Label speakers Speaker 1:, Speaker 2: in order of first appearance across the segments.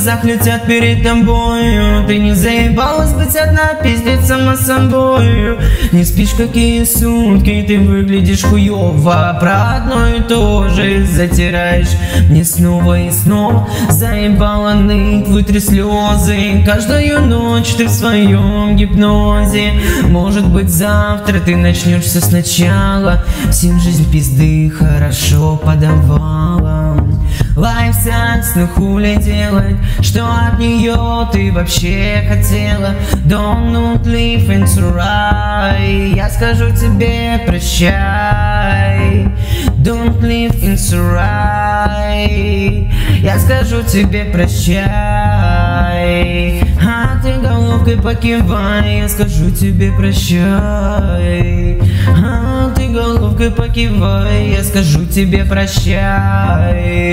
Speaker 1: глазах летят перед тобою. Ты не заебалась быть одна, пиздец сама собою. Не спишь какие сутки, ты выглядишь хуёво. Про одно и то же затираешь. Мне снова и снова Заебала ныть, вытри слезы Каждую ночь ты в своем гипнозе. Может быть завтра ты начнешь все сначала. Всем жизнь пизды хорошо подавала Лайфсенс, ну хули делать, что от нее ты вообще хотела? Don't live into right, я скажу тебе прощай. Don't live into right, я скажу тебе прощай. А ты головкой покивай, я скажу тебе прощай. А ты головкой покивай, я скажу тебе прощай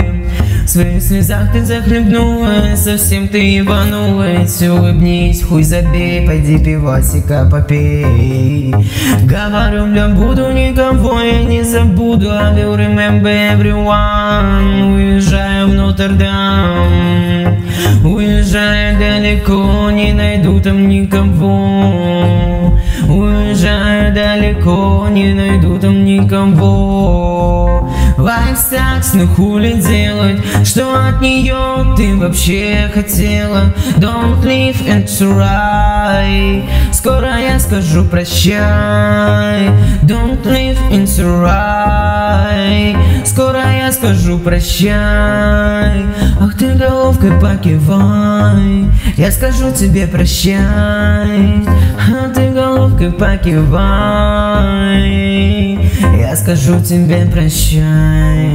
Speaker 1: своих слезах ты захлебнулась, совсем ты ебанулась. Улыбнись, хуй забей, пойди пивасика попей. Говорю, бля, буду никого я не забуду I will remember everyone. Уезжаю в Нотр-Дам. Уезжаю далеко, не найду там никого. Уезжаю далеко, не найду там никого Лайфстакс, ну хули делать, что от нее ты вообще хотела? Don't live and try Скоро я скажу прощай. Don't live and try Скоро я скажу прощай. Ах ты головкой покивай. Я скажу тебе прощай. А ты головкой покивай скажу тебе прощай